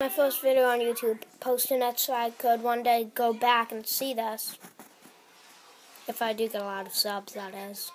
My first video on YouTube, posting it so I could one day go back and see this. If I do get a lot of subs, that is.